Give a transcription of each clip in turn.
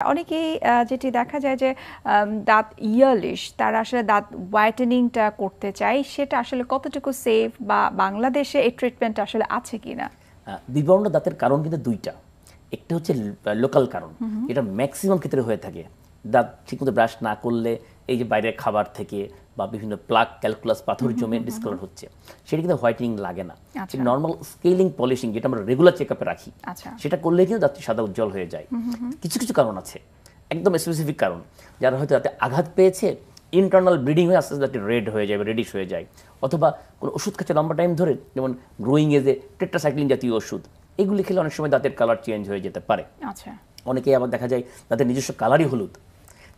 অনেকেই যেটি দেখা যায় যে দাঁত ইয়ারলিশ তারা আসলে দাঁত হোয়াইটেনিংটা করতে চায়। সেটা আসলে কতটুকু সেফ বা বাংলাদেশে এই ট্রিটমেন্ট আসলে আছে কিনা? না বিবর্ণ দাঁতের কারণ কিন্তু দুইটা। একটা হচ্ছে লোকাল কারণ। এটা ম্যাক্সিমাম ক্ষেত্রে হয়ে থাকে। দাঁত ঠিকমতো ব্রাশ না করলে এই যে বাইরের খাবার থেকে বা বিভিন্ন প্লাক ক্যালকুলাস পাথর জমে ডিসকালার হচ্ছে সেটা কিন্তু হোয়াইটেনিং লাগে না। নর্মাল স্কেলিং পলিশিং যেটা আমরা রেগুলার চেক আপে রাখি আচ্ছা। সেটা করলে কিন্তু দাঁতটি সাদা উজ্জ্বল হয়ে যায়। কিছু কিছু কারণ আছে একদম স্পেসিফিক কারণ যারা হয়তো দাঁতে আঘাত পেয়েছে ইন্টারনাল ব্লিডিং হয়ে আস্তে আস্তে দাঁতটি রেড হয়ে যায় রেডিশ হয়ে যায় অথবা কোনো ওষুধ খাচ্ছে লম্বা টাইম ধরে যেমন গ্রোয়িং এজে টেট্রাসাইক্লিন জাতীয় ওষুধ এগুলি খেলে অনেক সময় দাঁতের কালার চেঞ্জ হয়ে যেতে পারে। আচ্ছা। অনেকেই আবার দেখা যায় তাদের নিজস্ব কালারই হলুদ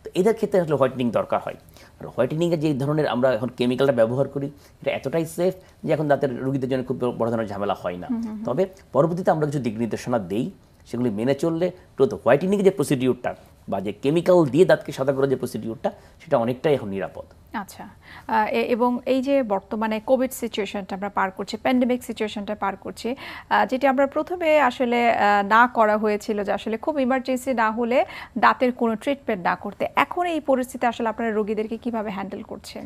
তো এদের ক্ষেত্রে আসলে হোয়াইটেনিং দরকার হয়। আর হোয়াইটেনিংয়ে যে ধরনের আমরা এখন কেমিক্যালটা ব্যবহার করি এটা এতটাই সেফ যে এখন দাঁতের রুগীদের জন্য খুব বড় ধরনের ঝামেলা হয় না। তবে পরবর্তীতে আমরা কিছু দিক নির্দেশনা দেই। সেগুলি মেনে চললে টুত হোয়াইটেনিং যে প্রসিডিউরটা বা যে কেমিক্যাল দিয়ে দাঁতকে সাদা করার যে প্রসিডিউরটা সেটা অনেকটাই এখন নিরাপদ। আচ্ছা। এবং এই যে বর্তমানে কোভিড সিচুয়েশনটা আমরা পার করছি প্যান্ডেমিক সিচুয়েশনটা পার করছি যেটি আমরা প্রথমে আসলে না করা হয়েছিল যে আসলে খুব ইমার্জেন্সি না হলে দাঁতের কোনো ট্রিটমেন্ট না করতে। এখন এই পরিস্থিতি আসলে আপনারা রোগীদেরকে কীভাবে হ্যান্ডেল করছেন?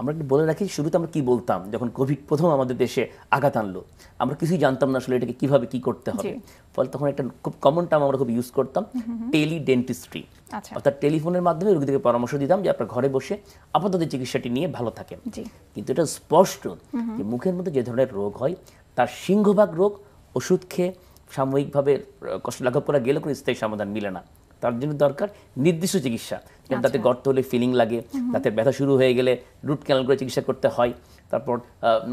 আমরা একটু বলে রাখি শুরুতে আমরা কি বলতাম যখন কোভিড প্রথম আমাদের দেশে আঘাত আনলো আমরা কিছুই জানতাম না আসলে এটাকে কীভাবে কি করতে হবে। ফলে তখন একটা খুব কমন টার্ম আমরা খুব ইউজ করতাম টেলি ডেন্টিস্ট্রি আচ্ছা। অর্থাৎ টেলিফোনের মাধ্যমে রোগীদেরকে পরামর্শ দিতাম যে আপনার ঘরে বসে আপাতত চিকিৎসাটি নিয়ে ভালো থাকেন। জি। কিন্তু এটা স্পষ্ট যে মুখের মধ্যে যে ধরনের রোগ হয় তার সিংহভাগ রোগ ওষুধ খেয়ে সাময়িকভাবে কষ্ট লাঘব করা গেলে কোনো স্থায়ী সমাধান মিলে না। তার জন্য দরকার নির্দিষ্ট চিকিৎসা। যেমন তাতে গর্ত হলে ফিলিং লাগে দাঁতের ব্যথা শুরু হয়ে গেলে রুট ক্যানাল করে চিকিৎসা করতে হয় তারপর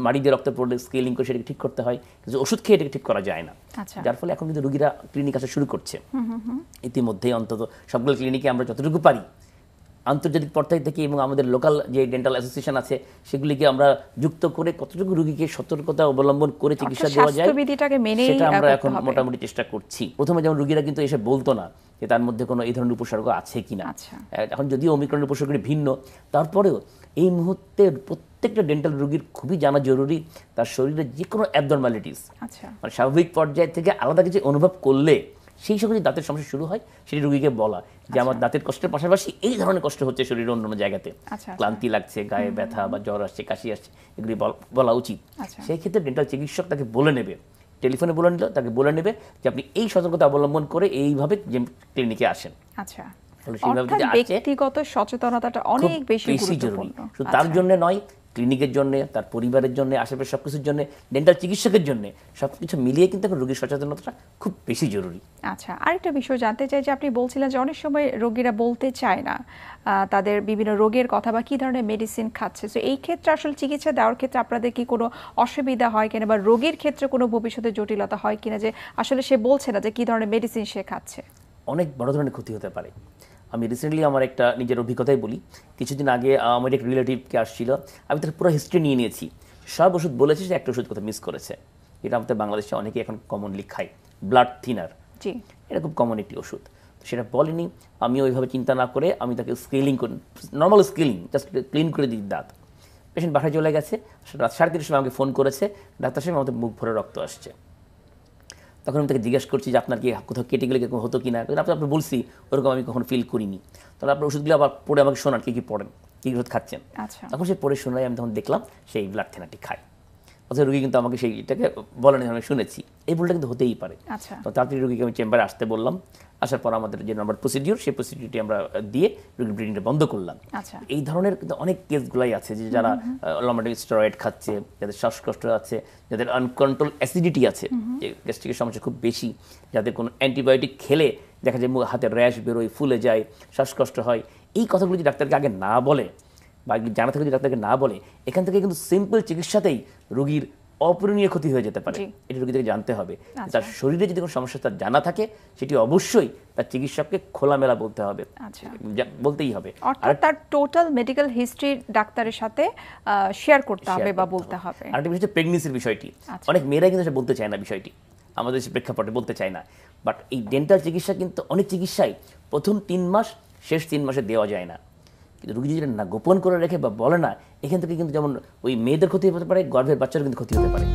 মাড়ি দিয়ে রক্ত পড়লে স্কেলিং করে সেটাকে ঠিক করতে হয় কিন্তু ওষুধ খেয়ে এটাকে ঠিক করা যায় না। আচ্ছা। যার ফলে এখন কিন্তু রুগীরা ক্লিনিক আসা শুরু করছে। ইতিমধ্যেই অন্তত সবগুলো ক্লিনিকে আমরা যতটুকু পারি আন্তর্জাতিক পর্যায় থেকে এবং আমাদের লোকাল যে ডেন্টাল অ্যাসোসিয়েশন আছে সেগুলিকে আমরা যুক্ত করে কতটুকু রুগীকে সতর্কতা অবলম্বন করে চিকিৎসা দেওয়া যায় সেটা আমরা এখন মোটামুটি চেষ্টা করছি। প্রথমে যেমন রুগীরা কিন্তু এসে বলতো না যে তার মধ্যে কোনো এই ধরনের উপসর্গ আছে কিনা। আচ্ছা। এখন যদিও অমিক্রণের উপসর্গটি ভিন্ন তারপরেও এই মুহূর্তে প্রত্যেকটা ডেন্টাল রোগীর খুবই জানা জরুরি তার শরীরে যে কোনো অ্যাবনর্মালিটিস আচ্ছা। মানে স্বাভাবিক পর্যায় থেকে আলাদা কিছু অনুভব করলে সেই সময় যদি দাঁতের সমস্যা শুরু হয় সেটি রোগীকে বলা যে আমার দাঁতের কষ্টের পাশাপাশি এই ধরনের কষ্ট হচ্ছে শরীরের অন্য অন্য জায়গাতে। আচ্ছা। ক্লান্তি লাগছে গায়ে ব্যথা বা জ্বর আসছে কাশি আসছে এগুলি বল- বলা উচিত। আচ্ছা। সেই ক্ষেত্রে ডেন্টাল চিকিৎসক তাকে বলে নেবে টেলিফোনে বলে নিল তাকে বলে নেবে যে আপনি এই সতর্কতা অবলম্বন করে এইভাবে ক্লিনিকে আসেন। আচ্ছা। ব্যক্তিগত সচেতনতাটা অনেক বেশি গুরুত্বপূর্ণ। তার আচ্ছা। জন্য নয় ক্লিনিকের জন্য তার পরিবারের জন্য আশেপাশে সব কিছুর জন্য ডেন্টাল চিকিৎসকের জন্য সব কিছু মিলিয়ে কিন্তু এখন রোগীর সচেতনতাটা খুব বেশি জরুরি। আচ্ছা আরেকটা বিষয় জানতে চাই যে আপনি বলছিলেন যে অনেক সময় রোগীরা বলতে চায় না তাদের বিভিন্ন রোগের কথা বা কি ধরনের মেডিসিন খাচ্ছে। তো এই ক্ষেত্রে আসলে চিকিৎসা দেওয়ার ক্ষেত্রে আপনাদের কি কোনো অসুবিধা হয় কিনা বা রোগীর ক্ষেত্রে কোনো ভবিষ্যতে জটিলতা হয় কিনা যে আসলে সে বলছে না যে কি ধরনের মেডিসিন সে খাচ্ছে? অনেক বড় ধরনের ক্ষতি হতে পারে। আমি রিসেন্টলি আমার একটা নিজের অভিজ্ঞতাই বলি। কিছুদিন আগে আমার এক রিলেটিভকে আসছিল। আমি তার পুরো হিস্ট্রি নিয়ে নিয়েছি। সব ওষুধ বলেছে যে একটা ওষুধ কোথাও মিস করেছে। এটা আমাদের বাংলাদেশে অনেকে এখন কমনলি খায়। ব্লাড থিনার জি। এটা খুব কমন একটি ওষুধ। তো সেটা বলেনি। আমি ওইভাবে চিন্তা না করে আমি তাকে স্কেলিং করে। নর্মাল স্কেলিং জাস্ট ক্লিন করে দিই দাঁত। পেশেন্ট বাসায় চলে গেছে। রাত সাড়ে তিনটার সময় আমাকে ফোন করেছে। ডাক্তার সাহেব আমাদের মুখ ভরে রক্ত আসছে। তখন আমি তাকে জিজ্ঞেস করছি যে আপনার কি কোথাও কেটে গেলে কেউ হতো কি না আপনি আপনার বলছি ওরকম আমি কখনো ফিল করিনি। তাহলে আপনার ওষুধগুলো আবার পড়ে আমাকে শোনান কী কী পড়েন কী ওষুধ খাচ্ছেন। আচ্ছা। তখন সে পড়ে শোনায় আমি তখন দেখলাম সেই ব্লাড থেনাটি খায়। অথচ রুগী কিন্তু আমাকে সেইটাকে বলেনি আমি শুনেছি। এই ভুলটা কিন্তু হতেই পারে। আচ্ছা। তো তাড়াতাড়ি রুগীকে আমি চেম্বারে আসতে বললাম। আসার পর আমাদের যে নাম্বার প্রসিডিউর সেই প্রসিডিউরটি আমরা দিয়ে রুগীর ব্লিডিংটা বন্ধ করলাম। আচ্ছা। এই ধরনের কিন্তু অনেক কেসগুলাই আছে যে যারা লম্বাটিক স্টেরয়েড খাচ্ছে যাদের শ্বাসকষ্ট আছে যাদের আনকন্ট্রোল অ্যাসিডিটি আছে যে গ্যাস্ট্রিকের সমস্যা খুব বেশি যাদের কোনো অ্যান্টিবায়োটিক খেলে দেখা যায় হাতে র্যাশ বেরোয় ফুলে যায় শ্বাসকষ্ট হয় এই কথাগুলো যদি ডাক্তারকে আগে না বলে বা জানা থেকে যদি ডাক্তারকে না বলে এখান থেকে কিন্তু সিম্পল চিকিৎসাতেই রোগীর অপূরণীয় ক্ষতি হয়ে যেতে পারে। এটা রোগীদেরকে জানতে হবে। আচ্ছা। তার শরীরে যদি কোনো সমস্যা তার জানা থাকে সেটি অবশ্যই তার চিকিৎসককে খোলামেলা বলতে হবে। আচ্ছা। বলতেই হবে। অর্থাৎ তার টোটাল মেডিকেল হিস্ট্রি ডাক্তারের সাথে শেয়ার করতে হবে বা বলতে হবে। আরেকটা বিষয় হচ্ছে প্রেগনেন্সির বিষয়টি। আচ্ছা। অনেক মেয়েরাই কিন্তু সেটা বলতে চায় না বিষয়টি। আমাদের দেশের প্রেক্ষাপটে বলতে চায় না। বাট এই ডেন্টাল চিকিৎসা কিন্তু অনেক চিকিৎসাই প্রথম তিন মাস শেষ তিন মাসে দেওয়া যায় না। কিন্তু রুগী যদি না গোপন করে রেখে বা বলে না, এখান থেকে কিন্তু যেমন ওই মেয়েদের ক্ষতি হতে পারে, গর্ভের বাচ্চারও কিন্তু ক্ষতি হতে পারে।